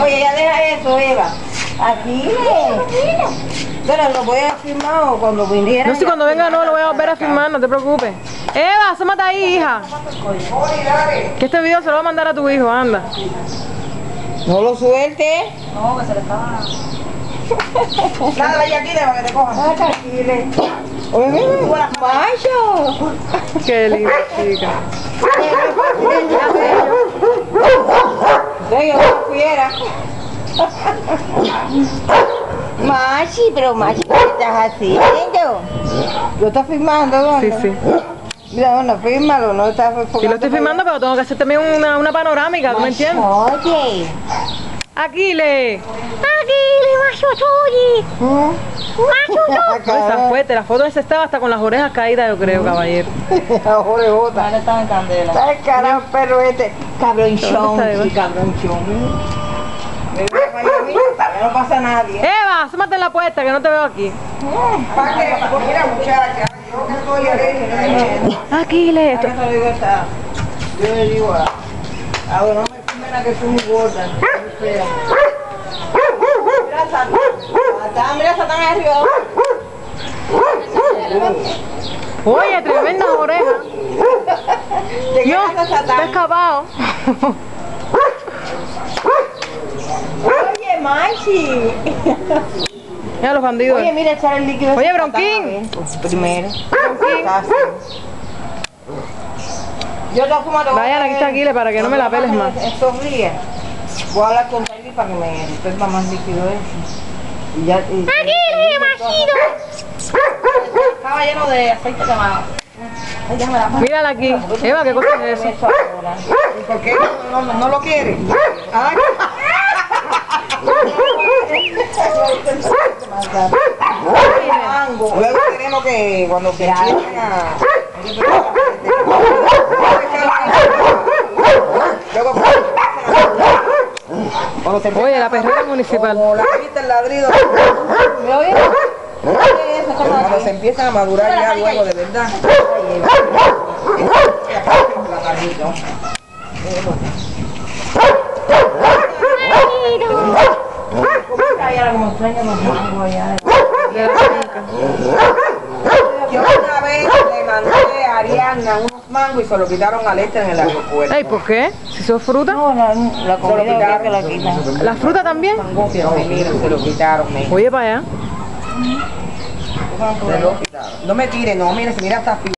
Oye, ya deja eso, Eva. Aquí. Pero lo voy a firmar cuando viniera. No sé, cuando venga no lo voy a volver a filmar, no te preocupes. Eva, asómate ahí, hija. Que este video se lo va a mandar a tu hijo, anda. No lo suelte. No, que se le estaba... Nada, vaya aquí, para que te cojan. Oye, mira, Qué linda chica. Yo no fiera. Machi, pero Machi, ¿qué estás haciendo? Lo estás filmando, ¿no? Sí, sí. Mira, bueno, fírmalo, no estás Sí lo estoy filmando, pero tengo que hacer también una, una panorámica, ¿tú me entiendes? Oye. Aquiles. Aquiles, macho tuyi. No, esa fuerte, la foto de ese estaba hasta con las orejas caídas, yo creo, caballero. Orejota. Ahora estaba en candela. Está el carajo, perro este. Cabronchón, ¿Dónde está sí, cabronchón. No pasa nadie. Eva, asómate en la puerta, que no te veo aquí. ¿Para qué? Mira, muchacha, yo que estoy. Aquiles. Yo le digo esta- Yo le digo a... A filmen que soy muy gorda. muy fea. Mira, Satán. Satán, mira, Satán arriba. Oye, tremenda oreja. ¿De qué Yo, pasa, está escapado. Oye, Machi. Mira los bandidos. Oye, mira, echar el líquido. Oye, Bronquín. Satán, a ver. Primero. Casi. Yo te fumo Vayan, aquí está Aquiles para que no me la peles más. Estos días voy a hablar con Taylor para que me resuelva más líquido ese. Y ya, y. Estaba lleno de aceite quemado. Mírala aquí. Eva, ¿qué cosa es eso? Eso. ¿Y por qué no, no, no lo quiere? Ay. Luego tenemos que cuando se empiecen a Luego Oye, la perrera municipal. como la viste el ladrido ¿Me oye? cuando se empiezan a madurar ya luego de verdad la carnita. Ay, ahora como extraño los mangos allá. De la finca. Yo una vez le mandé a Mangos y se lo quitaron a Lester en el aeropuerto. Ey, ¿por qué? Si sos fruta. No, la, la comida que la quitan. ¿La fruta también? No, mira, se lo quitaron, me. Oye, para allá. Se lo quitaron. No me tire, no, mire, se mira hasta